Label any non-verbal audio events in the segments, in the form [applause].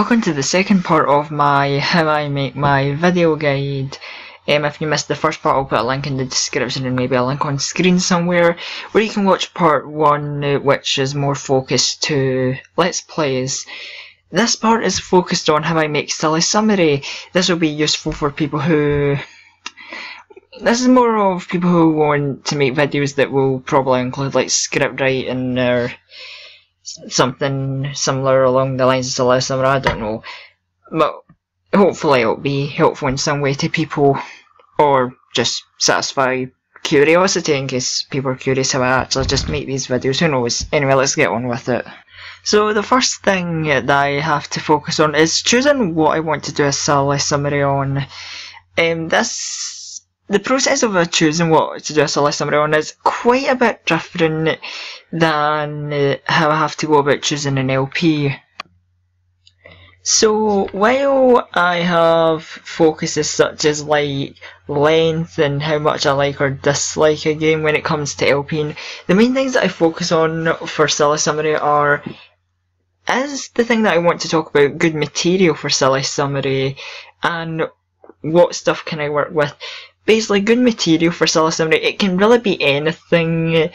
Welcome to the second part of my how I make my video guide. Um, if you missed the first part I'll put a link in the description and maybe a link on screen somewhere where you can watch part 1 uh, which is more focused to let's plays. This part is focused on how I make silly summary. This will be useful for people who this is more of people who want to make videos that will probably include like script writing or something similar along the lines of Celeste I don't know. But hopefully it'll be helpful in some way to people or just satisfy curiosity in case people are curious how I actually just make these videos, who knows. Anyway, let's get on with it. So the first thing that I have to focus on is choosing what I want to do a silly summary on. Um, this the process of choosing what to do a silly summary on is quite a bit different than uh, how I have to go about choosing an LP. So while I have focuses such as like length and how much I like or dislike a game when it comes to LPing, the main things that I focus on for Silly Summary are is the thing that I want to talk about good material for Silly Summary and what stuff can I work with basically good material for Silly Summary. It can really be anything.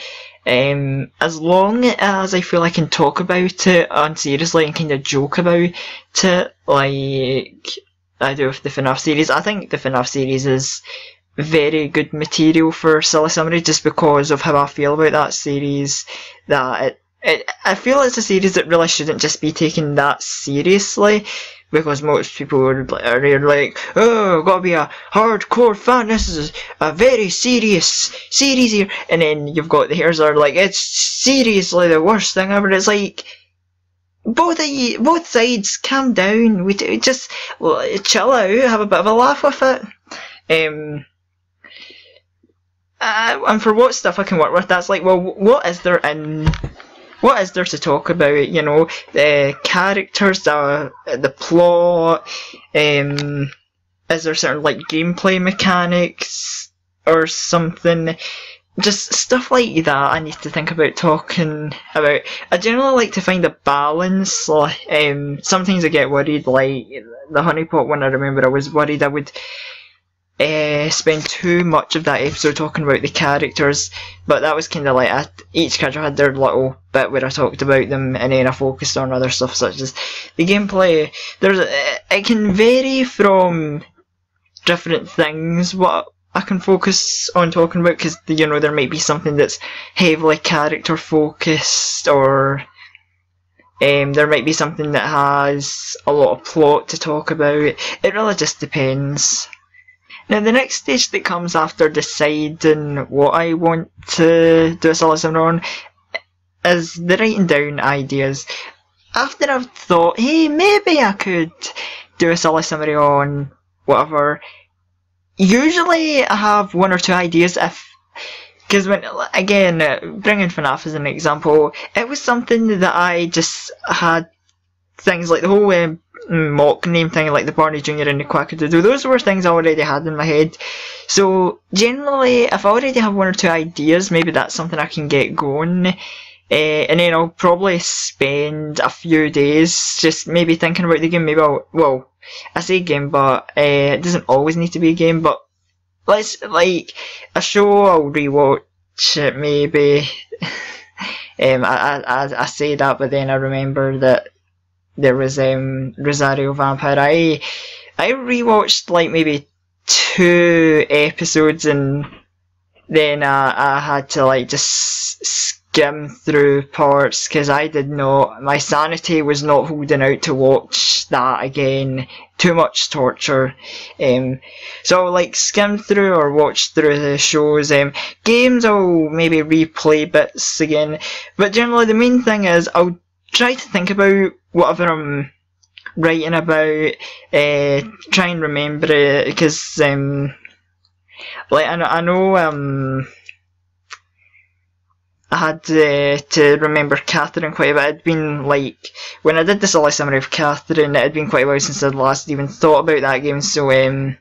Um, as long as I feel I can talk about it unseriously and kind of joke about it, like I do with the FNAF series. I think the FNAF series is very good material for Silly Summary just because of how I feel about that series. That it, it, I feel it's a series that really shouldn't just be taken that seriously because most people are, are like, oh, gotta be a hardcore fan. This is a very serious series here, and then you've got the hairs are like, it's seriously the worst thing ever. It's like both of both sides, calm down. We just chill out, have a bit of a laugh with it. Um, uh, and for what stuff I can work with, that's like, well, what is there in what is there to talk about? You know, the characters, the the plot. Um, is there certain like gameplay mechanics or something? Just stuff like that. I need to think about talking about. I generally like to find a balance. Like, um, sometimes I get worried, like the HuniePop one. I remember I was worried I would uh, spend too much of that episode talking about the characters, but that was kind of like I, each character had their little bit where I talked about them, and then I focused on other stuff such as the gameplay. There's it can vary from different things. What I can focus on talking about because you know there might be something that's heavily character focused or. Um, there might be something that has a lot of plot to talk about. It really just depends. Now the next stage that comes after deciding what I want to do a summary on is the writing down ideas. After I've thought, hey, maybe I could do a silly summary on whatever. Usually I have one or two ideas if because when again bringing FNAF as an example, it was something that I just had things like the whole um, mock name thing like the Barney Jr. and the Quackadoo. Those were things I already had in my head. So generally, if I already have one or two ideas, maybe that's something I can get going. Uh, and then I'll probably spend a few days just maybe thinking about the game. Maybe I'll, well, I say game, but uh, it doesn't always need to be a game. But let's like a show. I'll rewatch it maybe. [laughs] um, I, I I say that, but then I remember that there was um, Rosario Vampire. I I rewatched like maybe two episodes and then uh, I had to like just skim through parts because I did not. My sanity was not holding out to watch that again. Too much torture. Um, so like skim through or watch through the shows. Um, games I'll maybe replay bits again, but generally the main thing is I'll try to think about whatever I'm writing about, uh, try and remember it, because, um, like, I know, I know, um, I had uh, to remember Catherine quite a bit. It'd been like when I did this silly summary of Catherine, it had been quite a while since I'd last even thought about that game. So, um,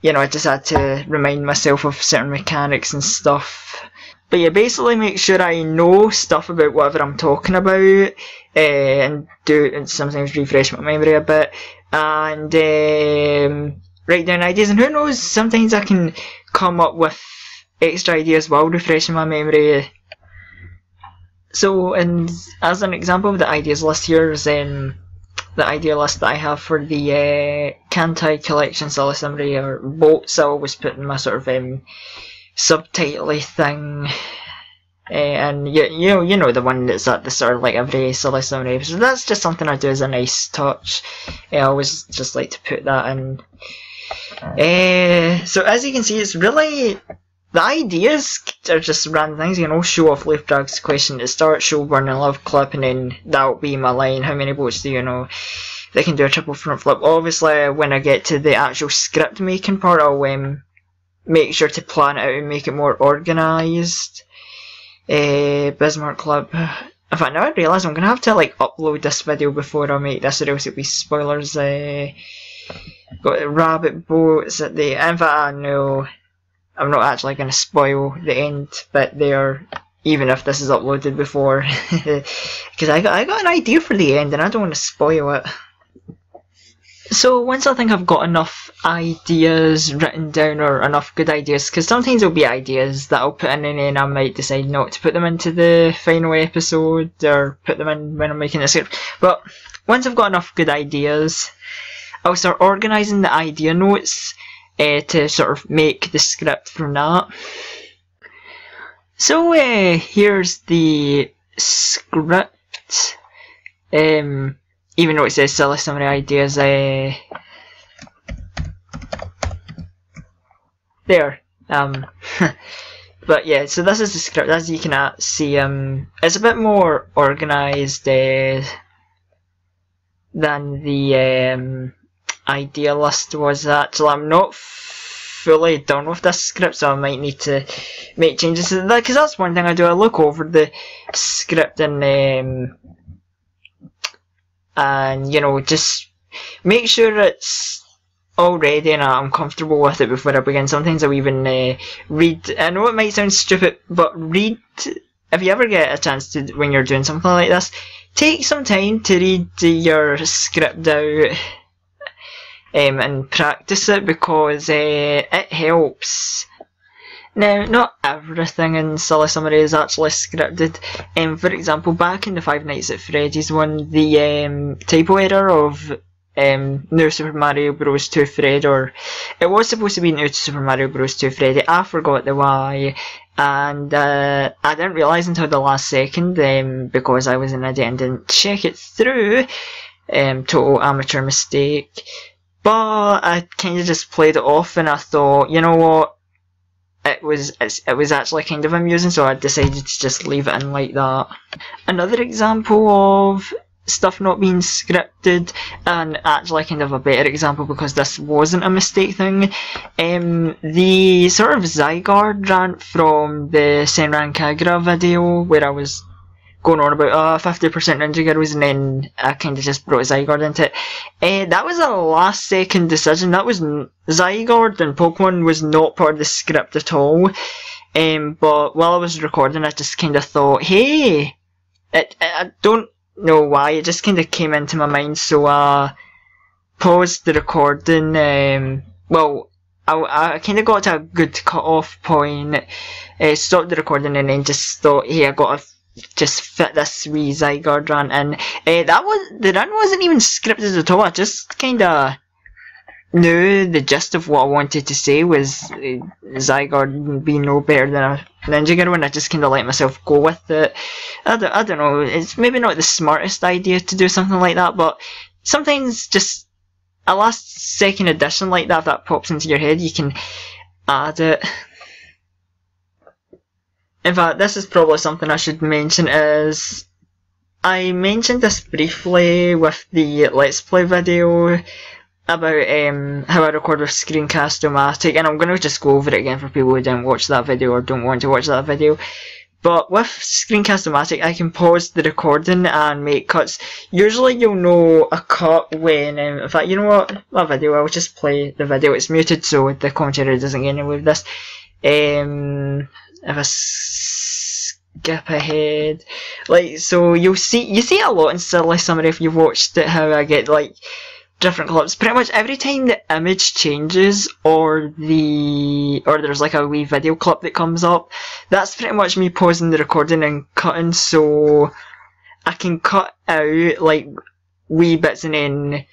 you know, I just had to remind myself of certain mechanics and stuff. But yeah, basically make sure I know stuff about whatever I'm talking about. Uh, and do and sometimes refresh my memory a bit and um, write down ideas. And who knows, sometimes I can come up with extra ideas while refreshing my memory. So, and as an example of the ideas list, here's um, the idea list that I have for the uh, Kantai collection Silly Summary or boats. I always put in my sort of um, subtitle thing. And you, you know you know the one that's at the start of like every Silly Summary episode. That's just something I do as a nice touch. I always just like to put that in. Uh, so as you can see, it's really the ideas are just random things, you know, show off Leaf Drag's question to start, show burning love clip, and then that'll be my line. How many boats do you know? They can do a triple front flip. Obviously, when I get to the actual script making part, I'll um, make sure to plan it out and make it more organised. Uh, Bismarck Club. In fact, now I realise I'm going to have to like upload this video before I make this, or else it'll be spoilers. Uh, got rabbit boats at the. In fact, know I'm not actually going to spoil the end bit there, even if this is uploaded before, [laughs] because I got I got an idea for the end and I don't want to spoil it. So once I think I've got enough ideas written down or enough good ideas, because sometimes there'll be ideas that I'll put in and then I might decide not to put them into the final episode or put them in when I'm making the script. But once I've got enough good ideas, I'll start organising the idea notes uh, to sort of make the script from that. So uh, here's the script. Um, even though it says silly summary ideas, uh, there. Um, [laughs] but yeah, so this is the script. As you can uh, see, um, it's a bit more organised uh, than the um, idea list was actually. I'm not fully done with this script, so I might need to make changes to that, because that's one thing I do. I look over the script and, um, and you know, just make sure it's already and I'm comfortable with it before I begin. Sometimes I'll even uh, read, I know it might sound stupid, but read, if you ever get a chance to, when you're doing something like this, take some time to read your script out um, and practice it because uh, it helps. Now, not everything in Silly Summary is actually scripted. Um, for example, back in the Five Nights at Freddy's one, the um, typo error of um, New Super Mario Bros. 2 Fred, or it was supposed to be New Super Mario Bros. 2 Freddy, I forgot the why, and uh, I didn't realise until the last second, um, because I was in a and didn't check it through, um, total amateur mistake. But I kind of just played it off, and I thought, you know what, it was it was actually kind of amusing, so I decided to just leave it in like that. Another example of stuff not being scripted, and actually kind of a better example because this wasn't a mistake thing. Um, the sort of Zygarde rant from the Senran Kagura video where I was going on about uh, 50% Ninja Girls and then I kind of just brought Zygarde into it. Uh, that was a last second decision. That was Zygarde and Pokemon was not part of the script at all. Um, but while I was recording, I just kind of thought, hey, it, I don't know why, it just kind of came into my mind, so I uh, paused the recording. Um, well, I, I kind of got to a good cut off point, uh, stopped the recording, and then just thought, hey, I got a just fit this wee Zygarde run and uh, that was the run wasn't even scripted at all. I just kind of knew the gist of what I wanted to say was uh, Zygarde being no better than a Ninja Girl, and I just kind of let myself go with it. I don't, I don't know. It's maybe not the smartest idea to do something like that, but sometimes just a last second addition like that that pops into your head, you can add it. In fact, this is probably something I should mention is I mentioned this briefly with the Let's Play video about um, how I record with Screencast-O-Matic, and I'm going to just go over it again for people who didn't watch that video or don't want to watch that video. But with Screencast-O-Matic, I can pause the recording and make cuts. Usually you'll know a cut when, um, in fact, you know what, that video, I'll just play the video, it's muted so the commentary doesn't get anywhere with this. Um, if I skip ahead. Like so you'll see you see a lot in Silly Summary if you've watched it how I get like different clips. Pretty much every time the image changes or the or there's like a wee video clip that comes up, that's pretty much me pausing the recording and cutting so I can cut out like wee bits and then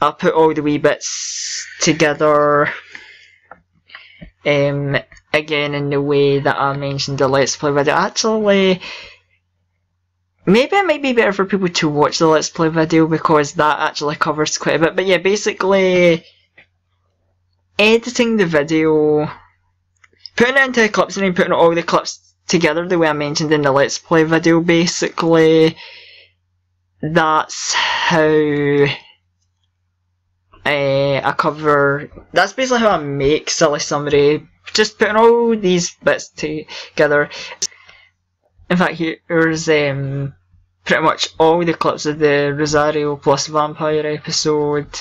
I'll put all the wee bits together um, again in the way that I mentioned the Let's Play video. Actually, maybe it might be better for people to watch the Let's Play video because that actually covers quite a bit. But yeah, basically, editing the video, putting it into clips and then putting all the clips together the way I mentioned in the Let's Play video, basically, that's how uh, I cover. That's basically how I make silly summary. Just putting all these bits together. In fact, here's um, pretty much all the clips of the Rosario plus Vampire episode.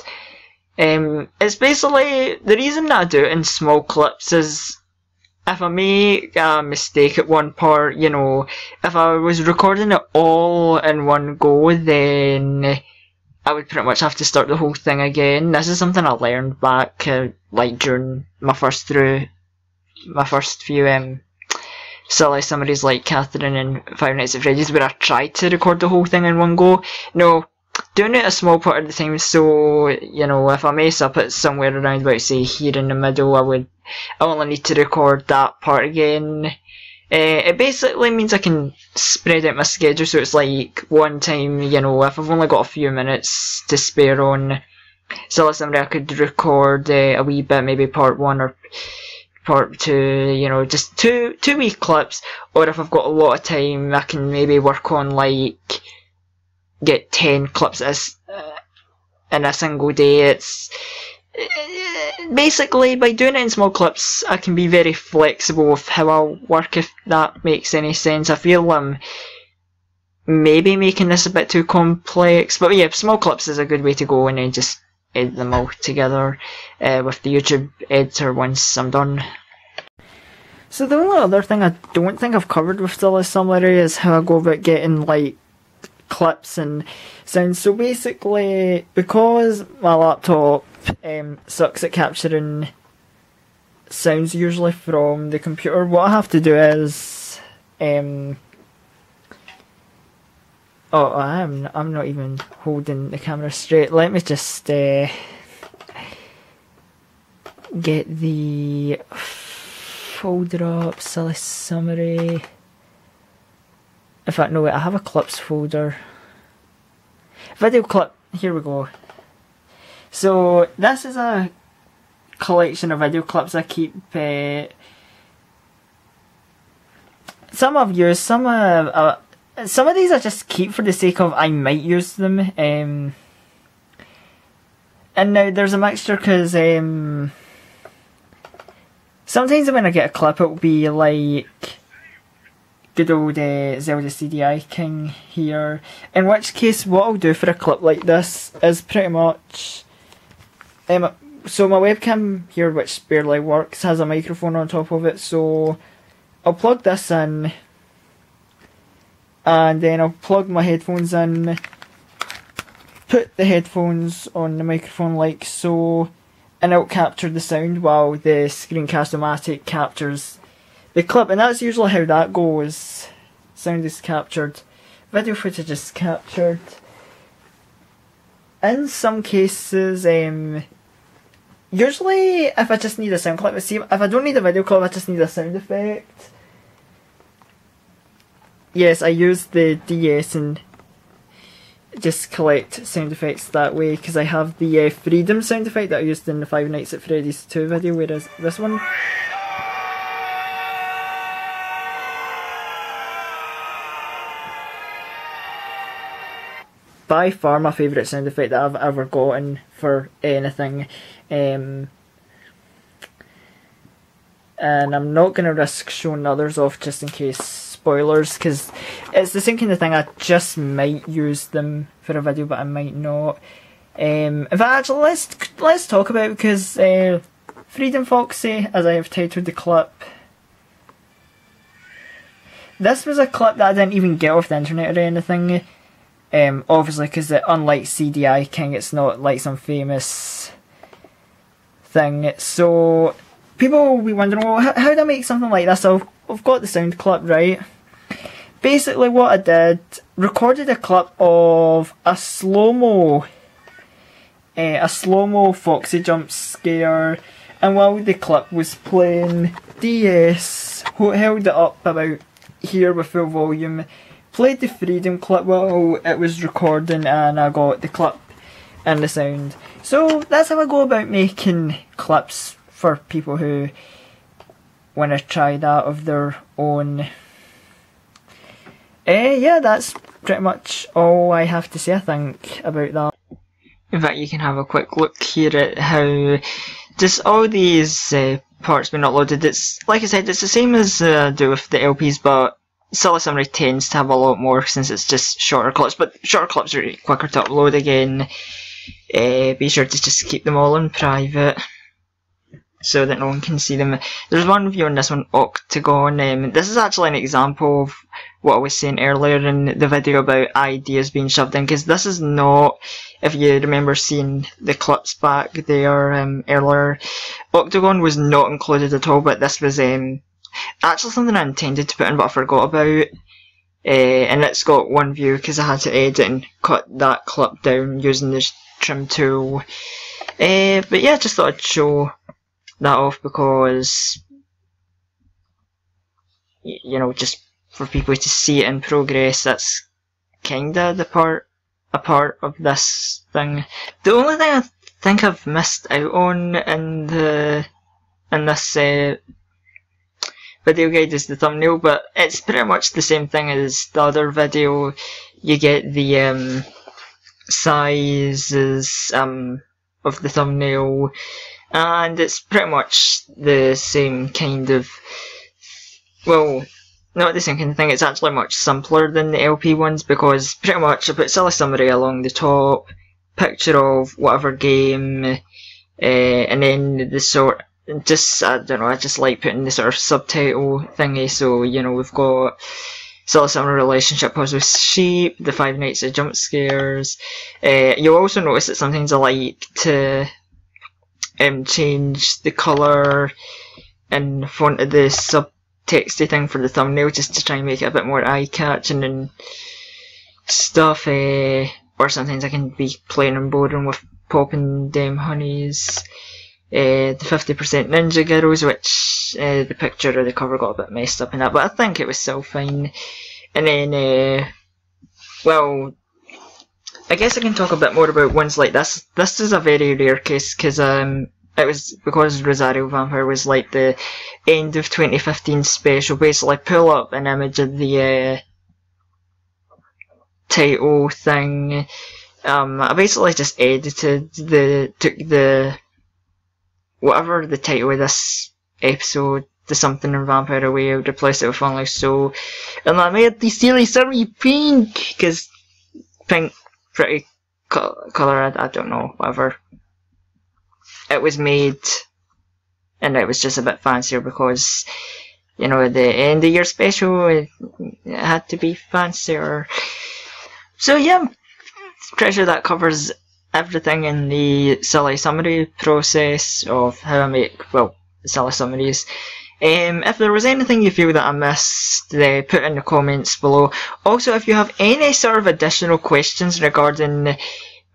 Um, it's basically the reason I do it in small clips is if I make a mistake at one part, you know, if I was recording it all in one go, then I would pretty much have to start the whole thing again. This is something I learned back, uh, like during my first through, my first few um, silly summaries like Catherine and Five Nights at Freddy's, where I tried to record the whole thing in one go. No, doing it a small part of the time. So you know, if I mess up at somewhere around about say here in the middle, I would, I only need to record that part again uh, it basically means I can spread out my schedule so it's like one time, you know, if I've only got a few minutes to spare on so Silly Summary, I could record uh, a wee bit, maybe part one or part two, you know, just two two wee clips. Or if I've got a lot of time, I can maybe work on like get ten clips as uh, in a single day. It's basically by doing it in small clips I can be very flexible with how I'll work if that makes any sense. I feel I'm maybe making this a bit too complex but yeah small clips is a good way to go and then just edit them all together uh, with the YouTube editor once I'm done. So the only other thing I don't think I've covered with Silly Summary is how I go about getting like clips and sounds. So basically because my laptop um, sucks at capturing sounds usually from the computer. What I have to do is, um, oh, I'm I'm not even holding the camera straight. Let me just uh, get the folder up. Silly summary. In fact, no wait. I have a clips folder. Video clip. Here we go. So this is a collection of video clips I keep. Uh, some I've used, some uh, some of these I just keep for the sake of I might use them. Um, and now there's a mixture because um, sometimes when I get a clip, it will be like good old uh, Zelda CDI King here. In which case, what I'll do for a clip like this is pretty much um, so my webcam here, which barely works, has a microphone on top of it. So I'll plug this in, and then I'll plug my headphones in. Put the headphones on the microphone like so, and it'll capture the sound while the Screencast-O-Matic captures the clip, and that's usually how that goes. Sound is captured, video footage is captured. In some cases, um, Usually, if I just need a sound clip, see, if I don't need a video clip, I just need a sound effect. Yes, I use the DS and just collect sound effects that way because I have the uh, Freedom sound effect that I used in the Five Nights at Freddy's 2 video, whereas this one by far my favourite sound effect that I've ever gotten for anything. Um, and I'm not going to risk showing others off just in case spoilers, because it's the same kind of thing, I just might use them for a video, but I might not. Um, in fact, actually, let's, let's talk about because uh, Freedom Foxy, as I have titled the clip, this was a clip that I didn't even get off the internet or anything. Um, obviously, because unlike CDI King, it's not like some famous thing. So people will be wondering, well, how, how do I make something like this? So I've got the sound clip right. Basically, what I did, recorded a clip of a slow mo, uh, a slow mo Foxy jump scare, and while the clip was playing, DS who held it up about here with full volume, played the Freedom clip while it was recording, and I got the clip and the sound. So that's how I go about making clips for people who want to try that of their own. Eh, yeah, that's pretty much all I have to say, I think, about that. In fact, you can have a quick look here at how just all these uh, parts been uploaded. It's like I said, it's the same as uh, do with the LPs, but Silly Summary tends to have a lot more since it's just shorter clips. But shorter clips are quicker to upload again. Uh, be sure to just keep them all in private so that no one can see them. There's one review on this one, Octagon. Um, this is actually an example of what I was saying earlier in the video about ideas being shoved in, because this is not, if you remember seeing the clips back there um, earlier, Octagon was not included at all, but this was um, actually something I intended to put in, but I forgot about. Uh, and it's got one view because I had to edit and cut that clip down using the trim tool. Uh, but yeah, just thought I'd show that off because you know just for people to see it in progress that's kinda the part a part of this thing. The only thing I think I've missed out on in the in this uh, video guide is the thumbnail, but it's pretty much the same thing as the other video. You get the um, sizes um, of the thumbnail, and it's pretty much the same kind of well not the same kind of thing, it's actually much simpler than the LP ones because pretty much I put silly summary along the top, picture of whatever game, uh, and then the sort just I don't know, I just like putting the sort of subtitle thingy, so you know we've got Silly Summer Relationship Puzzle with Sheep, The Five Nights of Jump Scares. Uh, you'll also notice that sometimes I like to um, change the colour and font of the subtexty thing for the thumbnail just to try and make it a bit more eye-catching and stuff. Uh, or sometimes I can be playing and boring with popping them honeys. Uh, the 50% Ninja Girls, which uh, the picture or the cover got a bit messed up in that, but I think it was still fine. And then, well, I guess I can talk a bit more about ones like this. This is a very rare case because um, it was because Rosario Vampire was like the end of 2015 special. Basically, pull up an image of the uh, title thing. Um, I basically just edited the took the whatever the title of this episode to something in Vampire away. I would replace it with Only So, and I made the silly sorry pink because pink pretty co-. I, don't know, whatever. It was made, and it was just a bit fancier because, you know, the end of year special it, had to be fancier. So yeah, treasure that covers everything in the silly summary process of how I make well silly summaries. Um, if there was anything you feel that I missed, uh, put in the comments below. Also, if you have any sort of additional questions regarding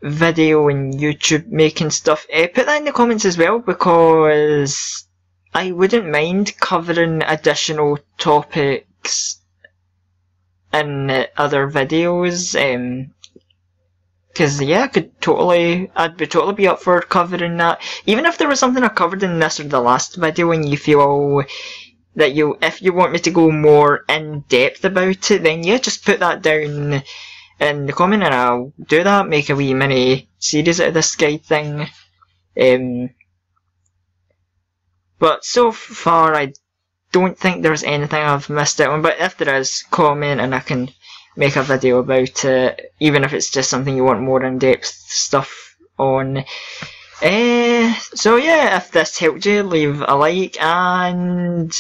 video and YouTube making stuff, uh, put that in the comments as well because I wouldn't mind covering additional topics in other videos. Um, Cause yeah, I could totally, I'd be totally be up for covering that. Even if there was something I covered in this or the last video and you feel that you, if you want me to go more in depth about it, then yeah, just put that down in the comment and I'll do that, make a wee mini series out of this guide thing. Um, but so far I don't think there's anything I've missed out on, but if there is, comment and I can make a video about it, even if it's just something you want more in-depth stuff on. Uh, so yeah, if this helped you, leave a like, and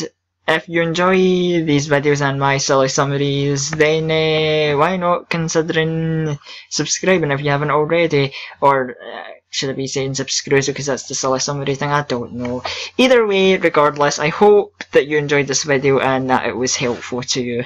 if you enjoy these videos and my silly summaries, then uh, why not considering subscribing if you haven't already? Or uh, should I be saying subscribe because that's the silly summary thing? I don't know. Either way, regardless, I hope that you enjoyed this video and that it was helpful to you.